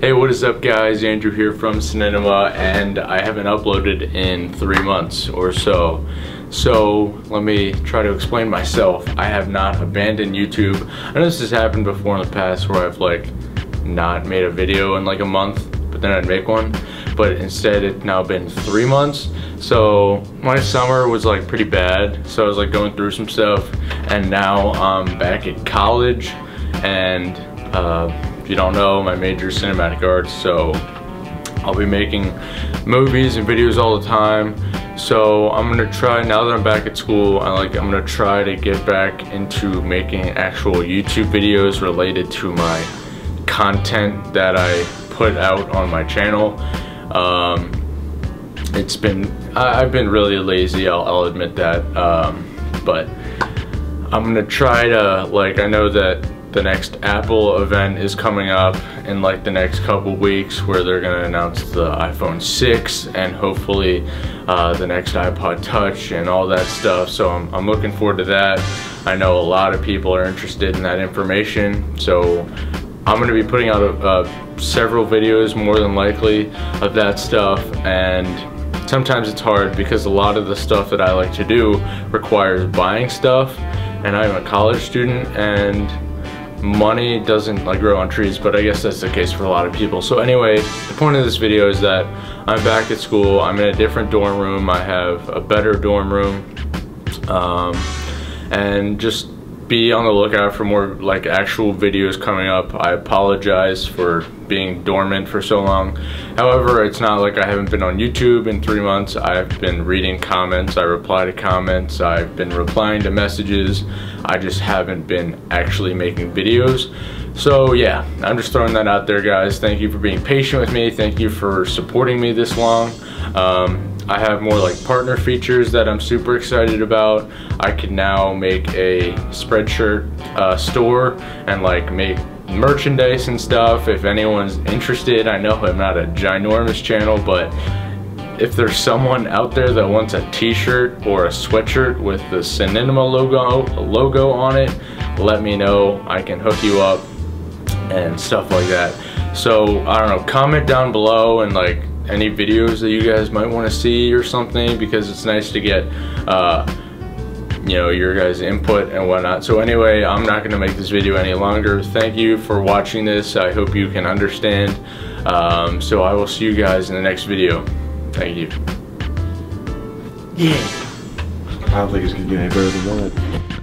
Hey, what is up guys? Andrew here from Cininima and I haven't uploaded in three months or so. So let me try to explain myself. I have not abandoned YouTube. I know this has happened before in the past where I've like not made a video in like a month, but then I'd make one. But instead it's now been three months. So my summer was like pretty bad. So I was like going through some stuff and now I'm back at college and uh, you don't know, my major is cinematic arts, so I'll be making movies and videos all the time. So I'm gonna try, now that I'm back at school, I like, I'm gonna try to get back into making actual YouTube videos related to my content that I put out on my channel. Um, it's been, I've been really lazy, I'll, I'll admit that, um, but I'm gonna try to, like, I know that the next Apple event is coming up in like the next couple weeks where they're gonna announce the iPhone 6 and hopefully uh, the next iPod Touch and all that stuff. So I'm, I'm looking forward to that. I know a lot of people are interested in that information. So I'm gonna be putting out a, several videos more than likely of that stuff and sometimes it's hard because a lot of the stuff that I like to do requires buying stuff and I'm a college student and money doesn't like grow on trees, but I guess that's the case for a lot of people. So anyway, the point of this video is that I'm back at school. I'm in a different dorm room. I have a better dorm room. Um, and just be on the lookout for more like actual videos coming up. I apologize for being dormant for so long. However, it's not like I haven't been on YouTube in three months. I've been reading comments, I reply to comments, I've been replying to messages. I just haven't been actually making videos. So yeah, I'm just throwing that out there guys. Thank you for being patient with me. Thank you for supporting me this long. Um, I have more like partner features that I'm super excited about. I can now make a Spreadshirt uh, store and like make merchandise and stuff if anyone's interested. I know I'm not a ginormous channel, but if there's someone out there that wants a t-shirt or a sweatshirt with the Cininima logo, logo on it, let me know. I can hook you up and stuff like that. So I don't know, comment down below and like any videos that you guys might want to see or something because it's nice to get uh, you know your guys input and whatnot. So anyway I'm not gonna make this video any longer. Thank you for watching this. I hope you can understand. Um, so I will see you guys in the next video. Thank you. Yeah. I don't think it's gonna get any better than that